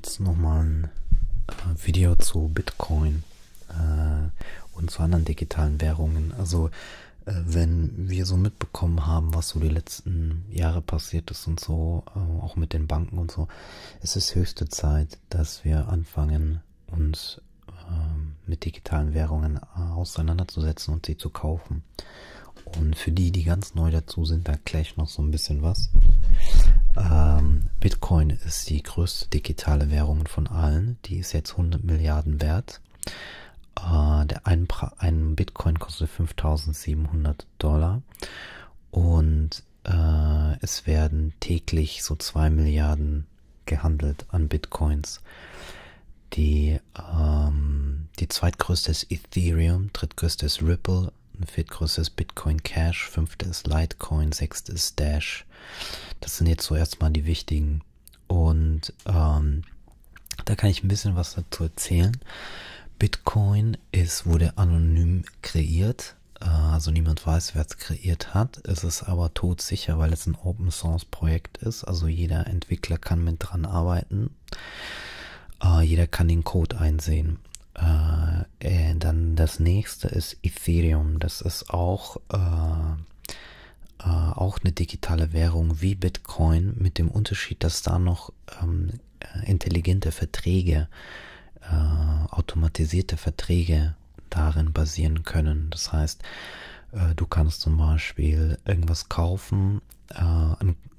jetzt nochmal ein äh, Video zu Bitcoin äh, und zu anderen digitalen Währungen. Also äh, wenn wir so mitbekommen haben, was so die letzten Jahre passiert ist und so, äh, auch mit den Banken und so, es ist höchste Zeit, dass wir anfangen, uns ähm, mit digitalen Währungen äh, auseinanderzusetzen und sie zu kaufen. Und für die, die ganz neu dazu sind, da erkläre ich noch so ein bisschen was. Ähm, Bitcoin ist die größte digitale Währung von allen. Die ist jetzt 100 Milliarden wert. Äh, der ein, ein, Bitcoin kostet 5700 Dollar. Und äh, es werden täglich so 2 Milliarden gehandelt an Bitcoins. Die, ähm, die zweitgrößte ist Ethereum, drittgrößte ist Ripple, viertgrößte ist Bitcoin Cash, fünfte ist Litecoin, sechste ist Dash. Das sind jetzt so erstmal die wichtigen. Und ähm, da kann ich ein bisschen was dazu erzählen. Bitcoin ist, wurde anonym kreiert. Äh, also niemand weiß, wer es kreiert hat. Es ist aber todsicher, weil es ein Open Source Projekt ist. Also jeder Entwickler kann mit dran arbeiten. Uh, jeder kann den Code einsehen. Uh, äh, dann das nächste ist Ethereum. Das ist auch, uh, auch eine digitale Währung wie Bitcoin mit dem Unterschied, dass da noch ähm, intelligente Verträge, automatisierte Verträge darin basieren können. Das heißt, du kannst zum Beispiel irgendwas kaufen,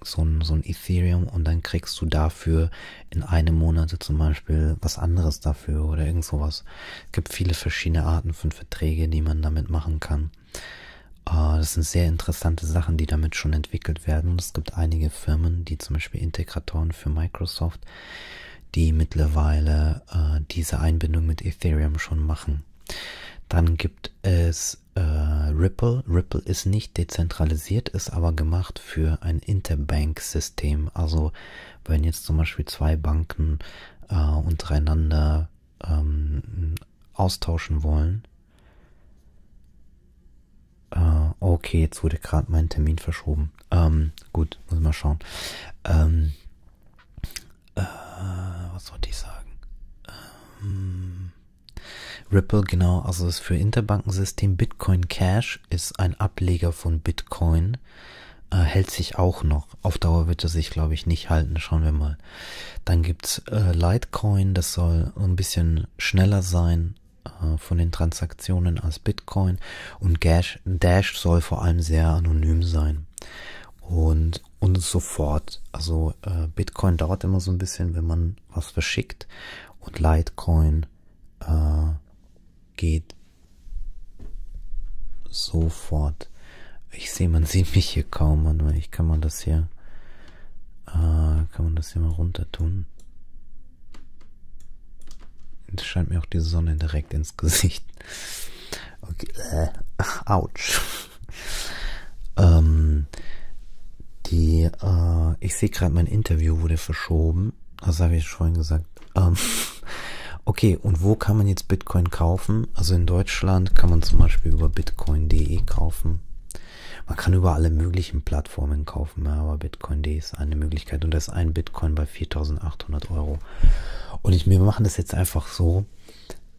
so ein, so ein Ethereum und dann kriegst du dafür in einem Monat zum Beispiel was anderes dafür oder irgend sowas. Es gibt viele verschiedene Arten von Verträge, die man damit machen kann. Das sind sehr interessante Sachen, die damit schon entwickelt werden. Und es gibt einige Firmen, die zum Beispiel Integratoren für Microsoft, die mittlerweile uh, diese Einbindung mit Ethereum schon machen. Dann gibt es äh, Ripple. Ripple ist nicht dezentralisiert, ist aber gemacht für ein Interbank-System. Also wenn jetzt zum Beispiel zwei Banken äh, untereinander ähm, austauschen wollen. Äh, okay, jetzt wurde gerade mein Termin verschoben. Ähm, gut, muss mal schauen. Ähm, äh, was wollte ich sagen? Ähm, Ripple, genau, also das für Interbankensystem Bitcoin Cash ist ein Ableger von Bitcoin, äh, hält sich auch noch. Auf Dauer wird er sich, glaube ich, nicht halten. Schauen wir mal. Dann gibt's äh, Litecoin, das soll ein bisschen schneller sein äh, von den Transaktionen als Bitcoin. Und Dash, Dash soll vor allem sehr anonym sein. Und, und sofort. Also äh, Bitcoin dauert immer so ein bisschen, wenn man was verschickt. Und Litecoin äh, geht sofort. Ich sehe, man sieht mich hier kaum, Mann. Ich kann man das hier, äh, kann man das hier mal runter tun. Es scheint mir auch die Sonne direkt ins Gesicht. Okay, äh, ouch. ähm, die, äh, ich sehe gerade, mein Interview wurde verschoben. Das habe ich vorhin gesagt. Ähm, Okay, und wo kann man jetzt Bitcoin kaufen? Also in Deutschland kann man zum Beispiel über bitcoin.de kaufen. Man kann über alle möglichen Plattformen kaufen, aber Bitcoin.de ist eine Möglichkeit und da ist ein Bitcoin bei 4800 Euro. Und ich, wir machen das jetzt einfach so.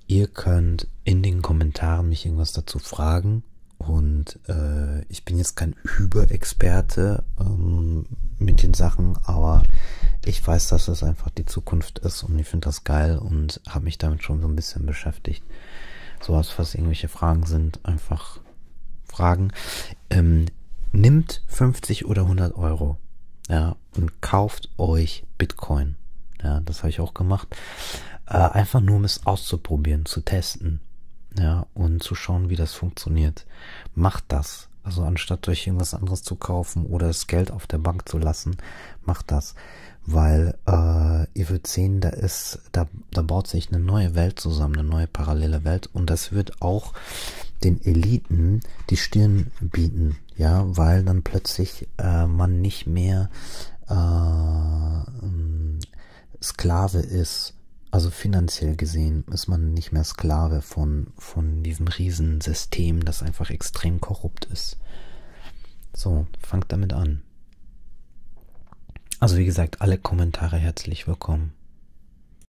Ihr könnt in den Kommentaren mich irgendwas dazu fragen und äh, ich bin jetzt kein Überexperte ähm, mit den Sachen, aber ich weiß, dass es einfach die Zukunft ist und ich finde das geil und habe mich damit schon so ein bisschen beschäftigt. So was, was irgendwelche Fragen sind, einfach Fragen. Ähm, nimmt 50 oder 100 Euro, ja, und kauft euch Bitcoin. Ja, das habe ich auch gemacht. Äh, einfach nur um es auszuprobieren, zu testen. Ja, und zu schauen, wie das funktioniert. Macht das. Also anstatt euch irgendwas anderes zu kaufen oder das Geld auf der Bank zu lassen, macht das weil äh, ihr wird sehen, da ist, da, da baut sich eine neue Welt zusammen, eine neue parallele Welt und das wird auch den Eliten die Stirn bieten, ja, weil dann plötzlich äh, man nicht mehr äh, Sklave ist, also finanziell gesehen ist man nicht mehr Sklave von, von diesem Riesensystem, das einfach extrem korrupt ist. So, fangt damit an. Also wie gesagt, alle Kommentare herzlich willkommen.